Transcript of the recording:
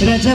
जा